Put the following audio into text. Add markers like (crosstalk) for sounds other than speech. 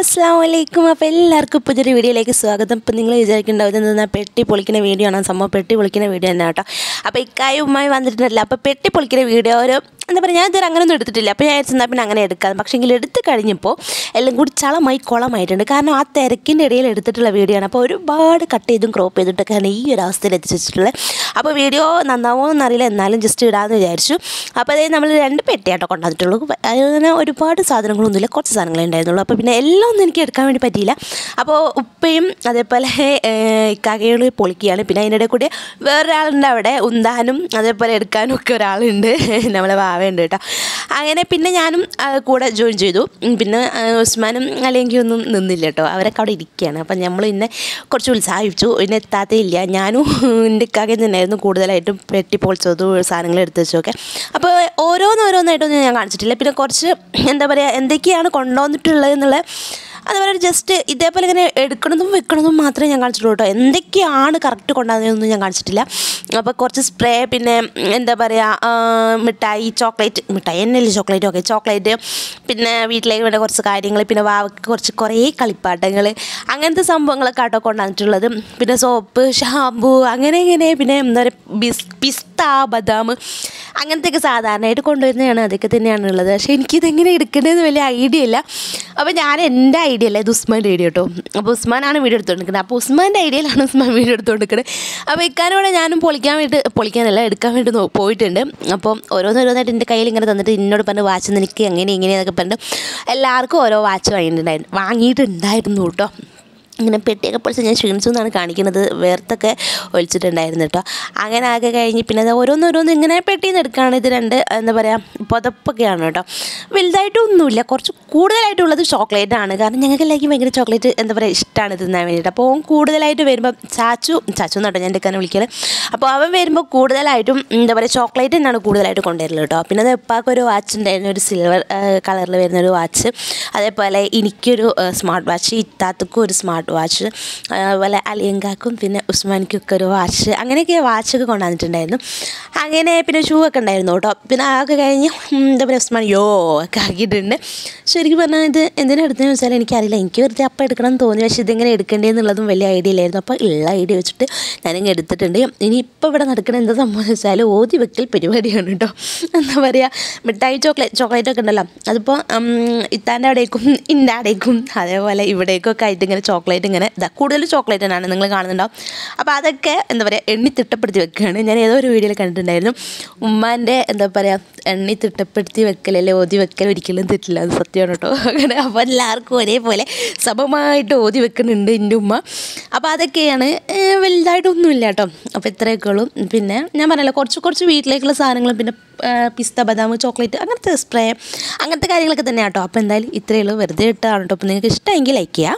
അസ്സാം വലൈക്കും അപ്പോൾ എല്ലാവർക്കും പുതിയൊരു വീഡിയോയിലേക്ക് സ്വാഗതം. ഇപ്പം നിങ്ങൾ വിചാരിക്കുന്നുണ്ടാവും ഇതെന്താ പെട്ടി പൊളിക്കുന്ന വീഡിയോ ആണ്? സംഭവം പെട്ടി പൊളിക്കുന്ന വീഡിയോ തന്നെ കേട്ടോ അപ്പോൾ ഇക്കായുമായി വന്നിട്ടുണ്ടല്ലോ. അപ്പോൾ പെട്ടി പൊളിക്കുന്ന വീഡിയോ ഒരു എന്താ പറയുക ഞാൻ ഇതുവരെ അങ്ങനെയൊന്നും എടുത്തിട്ടില്ല. അപ്പോൾ ഞാൻ എന്നാൽ പിന്നെ അങ്ങനെ എടുക്കാം. പക്ഷേ എങ്കിൽ എടുത്ത് കഴിഞ്ഞപ്പോൾ എല്ലാം കൂടി ചളമായി കുളമായിട്ടുണ്ട്. കാരണം ആ തിരക്കിന്റെ ഇടയിൽ എടുത്തിട്ടുള്ള വീഡിയോ ആണ്. അപ്പോൾ ഒരുപാട് കട്ട് ചെയ്തും ക്രോപ്പ് ചെയ്തിട്ടൊക്കെയാണ് ഈ ഒരു അവസ്ഥയിൽ എത്തിച്ചിട്ടുള്ളത്. അപ്പോൾ വീഡിയോ നന്നാവോ എന്നറിയില്ല. എന്നാലും ജസ്റ്റ് ഇടാമെന്ന് വിചാരിച്ചു. അപ്പോൾ അതായത് നമ്മൾ രണ്ട് പെട്ടിയാട്ടോ കൊണ്ടുവന്നിട്ടുള്ളൂ. അങ്ങനെ ഒരുപാട് സാധനങ്ങളൊന്നുമില്ല. കുറച്ച് സാധനങ്ങളേ ഉണ്ടായിരുന്നുള്ളൂ. അപ്പോൾ പിന്നെ എല്ലാം ഒന്നും എനിക്ക് എടുക്കാൻ വേണ്ടി പറ്റിയില്ല. അപ്പോൾ ഉപ്പയും അതേപോലെ ഇക്കാകയോട് പൊളിക്കുകയാണ്. പിന്നെ അതിന്റെ ഇടയിൽ കൂടി വേറൊരാളുണ്ട് അവിടെ ഉന്താനും അതേപോലെ എടുക്കാനും ഒക്കെ ഒരാളുണ്ട്. (laughs) നമ്മളെ വാവയുണ്ട് കേട്ടോ. അങ്ങനെ പിന്നെ ഞാനും കൂടെ ജോയിൻ ചെയ്തു. പിന്നെ ഉസ്മാനും അല്ലെങ്കിൽ ഒന്നും നിന്നില്ല കേട്ടോ. അവരൊക്കെ അവിടെ ഇരിക്കുകയാണ് അപ്പം നമ്മൾ ഇന്നെ കുറച്ച് ഉത്സാഹിച്ചു പിന്നെ എത്താത്തേയില്ല ഞാനും (laughs) എന്റെ ഇക്കാകെ തന്നെയായിരുന്നു കൂടുതലായിട്ടും പെട്ടി പൊളിച്ചതും സാധനങ്ങൾ എടുത്തു വെച്ചൊക്കെ അപ്പോൾ ഓരോന്നോരോന്നായിട്ടൊന്നും ഞാൻ കാണിച്ചിട്ടില്ല. പിന്നെ കുറച്ച് എന്താ പറയുക എന്തൊക്കെയാണ് കൊണ്ടുവന്നിട്ടുള്ളത് എന്നുള്ള അതുപോലെ ജസ്റ്റ് ഇതേപോലെ ഇങ്ങനെ എടുക്കണതും വെക്കണതും മാത്രമേ ഞാൻ കാണിച്ചിട്ടുള്ളൂ കേട്ടോ. എന്തൊക്കെയാണ് കറക്റ്റ് കൊണ്ടുവന്നതെന്നൊന്നും ഞാൻ കാണിച്ചിട്ടില്ല. അപ്പോൾ കുറച്ച് സ്പ്രേ പിന്നെ എന്താ പറയുക മിഠായി ചോക്ലേറ്റ് മിഠായി തന്നെയല്ലേ ചോക്ലേറ്റ് ഓക്കെ ചോക്ലേറ്റ് പിന്നെ വീട്ടിലേക്ക് വേണ്ട കുറച്ച് കാര്യങ്ങൾ പിന്നെ വാവയ്ക്ക് കുറച്ച് കുറേ കളിപ്പാട്ടങ്ങൾ അങ്ങനത്തെ സംഭവങ്ങളൊക്കെ ആട്ടോ കൊണ്ടുവന്നിട്ടുള്ളത്. പിന്നെ സോപ്പ് ഷാമ്പു അങ്ങനെ ഇങ്ങനെ പിന്നെ എന്താ പറയുക പിസ്ത ബദാം അങ്ങനത്തെയൊക്കെ സാധാരണയായിട്ട് കൊണ്ടുവരുന്നതാണ്. അതൊക്കെ തന്നെയാണ് ഉള്ളത് പക്ഷേ എനിക്കിതെങ്ങനെ എടുക്കേണ്ടതെന്ന് വലിയ ഐഡിയ ഇല്ല. അപ്പോൾ ഞാൻ എന്റെ ഐഡിയ അല്ല ഇത് ഉസ്മാന്റെ ഐഡിയ കേട്ടോ. അപ്പോൾ ഉസ്മാനാണ് വീഡിയോ എടുത്തുകൊണ്ടിരിക്കുന്നത്. അപ്പോൾ ഉസ്മാന്റെ ഐഡിയയിലാണ് ഉസ്മാൻ വീഡിയോ എടുത്തുകൊണ്ടിരിക്കുന്നത്. അപ്പോൾ ഇക്കാനോടെ ഞാനും പൊളിക്കാൻ വേണ്ടി പൊളിക്കാനല്ല എടുക്കാൻ വേണ്ടി പോയിട്ടുണ്ട്. അപ്പോൾ ഓരോന്നോരോന്നായിട്ട് എന്റെ കയ്യിൽ ഇങ്ങനെ തന്നിട്ട് എന്നോട് പറഞ്ഞ് വാച്ച് നിൽക്കുക എങ്ങനെ ഇങ്ങനെയെന്നൊക്കെ പറഞ്ഞിട്ട് എല്ലാവർക്കും ഓരോ വാച്ച് വാങ്ങിയിട്ടുണ്ടായിരുന്നു. വാങ്ങിയിട്ടുണ്ടായിരുന്നു കേട്ടോ. ഇങ്ങനെ പെട്ടിയൊക്കെ പൊളിച്ച് ഞാൻ ക്ഷീണിച്ചു എന്നാണ് കാണിക്കുന്നത്. വേർത്തൊക്കെ ഒലിച്ചിട്ടുണ്ടായിരുന്നു കേട്ടോ അങ്ങനെ ആകെ കഴിഞ്ഞ് പിന്നെ അത് ഓരോന്നോരോന്ന് ഇങ്ങനെ പെട്ടിയിൽ നിന്ന് എടുക്കുകയാണ് ഇത് രണ്ട് എന്താ പറയുക പുതപ്പൊക്കെയാണ് കേട്ടോ വലുതായിട്ടൊന്നുമില്ല കുറച്ച് കൂടുതലായിട്ടുള്ളത് ചോക്ലേറ്റ് ആണ്. കാരണം ഞങ്ങൾക്ക് എല്ലാവർക്കും ഭയങ്കര ചോക്ലേറ്റ് എന്താ പറയുക ഇഷ്ടമാണ് തിന്നാൻ വേണ്ടിയിട്ട് അപ്പോൾ ഓൻ കൂടുതലായിട്ട് വരുമ്പോൾ ചാച്ചു ചാച്ചു എന്നാട്ടോ ഞാൻ എടുക്കാൻ വിളിക്കൽ അപ്പോൾ അവൻ വരുമ്പോൾ കൂടുതലായിട്ടും എന്താ പറയുക ചോക്ലേറ്റ് തന്നെയാണ് കൂടുതലായിട്ട് കൊണ്ടുവരൽ കേട്ടോ പിന്നെ അത് എപ്പാക്ക് ഒരു വാച്ച് ഉണ്ടായിരുന്നു ഒരു സിൽവർ കളറിൽ വരുന്ന ഒരു വാച്ച് അതേപോലെ എനിക്കൊരു സ്മാർട്ട് വാച്ച് ഇത്താത്തക്കും ഒരു സ്മാർട്ട് വാച്ച്. അതുപോലെ അലിയങ്കാക്കും പിന്നെ ഉസ്മാനിക്കും ഒക്കെ ഒരു വാച്ച്. അങ്ങനെയൊക്കെ വാച്ചൊക്കെ കൊണ്ടുവന്നിട്ടുണ്ടായിരുന്നു. അങ്ങനെ പിന്നെ ഷൂ ഒക്കെ ഉണ്ടായിരുന്നു കേട്ടോ. പിന്നെ അതൊക്കെ കഴിഞ്ഞ് എന്താ പറയുക ഉസ്മാൻ യോ ഒക്കെ ആക്കിയിട്ടുണ്ട്. ശരിക്കും പറഞ്ഞാൽ ഇത് എന്തിനാ എടുത്തതെന്ന് വെച്ചാൽ എനിക്കറിയില്ല. എനിക്ക് വെറുതെ അപ്പം എടുക്കണം എന്ന് തോന്നി. പക്ഷേ ഇതെങ്ങനെ എടുക്കേണ്ടതെന്നുള്ളതും വലിയ ഐഡിയ ഇല്ലായിരുന്നു. അപ്പോൾ ഉള്ള ഐഡിയ വെച്ചിട്ട് ഞാനിങ്ങനെ എടുത്തിട്ടുണ്ട്. ഇനി ഇപ്പോൾ ഇവിടെ നടക്കുന്ന എന്താ സംഭവം വെച്ചാൽ ഓതി വെക്കൽ പരിപാടിയാണ് കേട്ടോ. എന്താ പറയുക മിഠായി ചോക്ലേറ്റ് ചോക്ലേറ്റ് ഒക്കെ ഉണ്ടല്ലോ. അതിപ്പോൾ ഇത്താന്റെ അവിടേക്കും ഇന്റെ അവിടേക്കും അതേപോലെ ഇവിടേക്കൊക്കെ ആയിട്ട് ഇങ്ങനെ ചോക്ലേറ്റ് ഇങ്ങനെ ഇതാ കൂടുതൽ ചോക്ലേറ്റ് തന്നെയാണ് നിങ്ങൾ കാണുന്നുണ്ടാവും. അപ്പോൾ അതൊക്കെ എന്താ പറയുക എണ്ണി തിട്ടപ്പെടുത്തി വെക്കുകയാണ്. ഞാൻ ഏതോ ഒരു വീഡിയോയിൽ കണ്ടിട്ടുണ്ടായിരുന്നു. ഉമ്മാന്റെ എന്താ പറയുക എണ്ണി തിട്ടപ്പെടുത്തി വെക്കൽ അല്ലെ ഓതി വെക്കൽ ഒരിക്കലും തെറ്റില്ല അത് സത്യമാണ് കേട്ടോ. അങ്ങനെ അപ്പോൾ എല്ലാവർക്കും ഒരേപോലെ സമമായിട്ട് ഓതി വെക്കുന്നുണ്ട് എന്റെ ഉമ്മ. അപ്പോൾ അതൊക്കെയാണ് വലുതായിട്ടൊന്നുമില്ല കേട്ടോ. അപ്പോൾ ഇത്രയൊക്കെ ഉള്ളൂ. പിന്നെ ഞാൻ പറഞ്ഞല്ലോ കുറച്ച് കുറച്ച് വീട്ടിലേക്കുള്ള സാധനങ്ങളും പിന്നെ പിസ്ത ബദാം ചോക്ലേറ്റ് അങ്ങനത്തെ സ്പ്രേ അങ്ങനത്തെ കാര്യങ്ങളൊക്കെ തന്നെയാണ് കേട്ടോ. അപ്പോൾ എന്തായാലും ഇത്രയേ ഉള്ളൂ. വെറുതെ ഇട്ടാണ് കേട്ടോ. അപ്പോൾ നിങ്ങൾക്ക് ഇഷ്ടമെങ്കിൽ ലൈക്ക് ചെയ്യുക